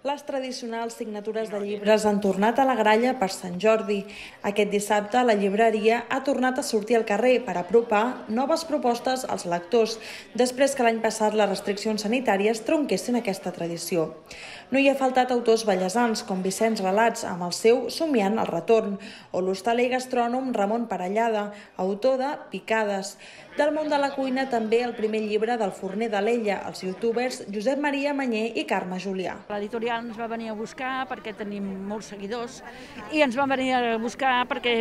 Les tradicionals signatures de llibres han tornat a la gralla per Sant Jordi. Aquest dissabte la llibreria ha tornat a sortir al carrer per apropar noves propostes als lectors, després que l'any passat les restriccions sanitàries tronquessin aquesta tradició. No hi ha faltat autors ballesans com Vicenç Relats amb el seu Somiant el retorn, o l'hostaler gastrònom Ramon Parellada, autor de Picades. Del món de la cuina també el primer llibre del forner de l'Ella, els youtubers Josep Maria Manyer i Carme Julià. L'editorial editorial ens va venir a buscar perquè tenim molts seguidors i ens van venir a buscar perquè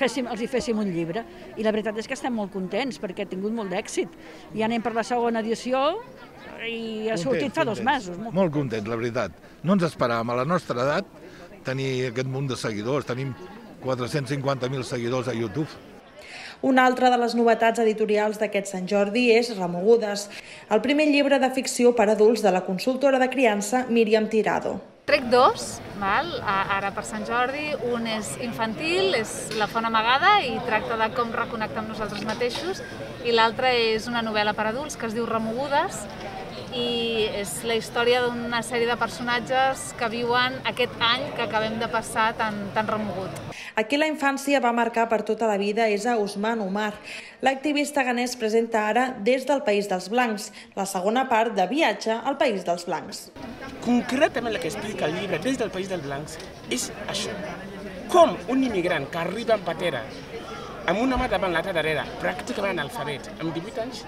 féssim, els hi féssim un llibre. I la veritat és que estem molt contents perquè ha tingut molt d'èxit. Ja anem per la segona edició i ha sortit fa dos mesos. Molt, molt contents, la veritat. No ens esperàvem a la nostra edat tenir aquest munt de seguidors. Tenim 450.000 seguidors a YouTube. Una altra de les novetats editorials d'aquest Sant Jordi és Remogudes, el primer llibre de ficció per adults de la consultora de criança Míriam Tirado. Trec dos, val? ara per Sant Jordi. Un és infantil, és La font amagada i tracta de com reconnectar amb nosaltres mateixos. I l'altre és una novel·la per adults que es diu Remogudes, i és la història d'una sèrie de personatges que viuen aquest any que acabem de passar tan, tan remogut. Aquí la infància va marcar per tota la vida és a Usman Omar. L'activista ganès presenta ara Des del País dels Blancs, la segona part de Viatge al País dels Blancs. Concretament el que explica el llibre Des del País dels Blancs és això. Com un immigrant que arriba en patera, amb una mà davant l'altra darrere, pràcticament analfabet, amb 18 anys,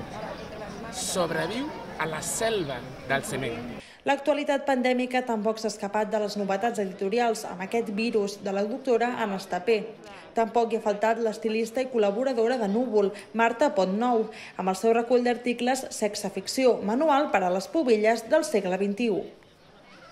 sobreviu a la selva del cement. L'actualitat pandèmica tampoc s'ha escapat de les novetats editorials amb aquest virus de la doctora Anna Estapé. Tampoc hi ha faltat l'estilista i col·laboradora de Núvol, Marta Pontnou, amb el seu recull d'articles Sexe Ficció, manual per a les pubilles del segle XXI.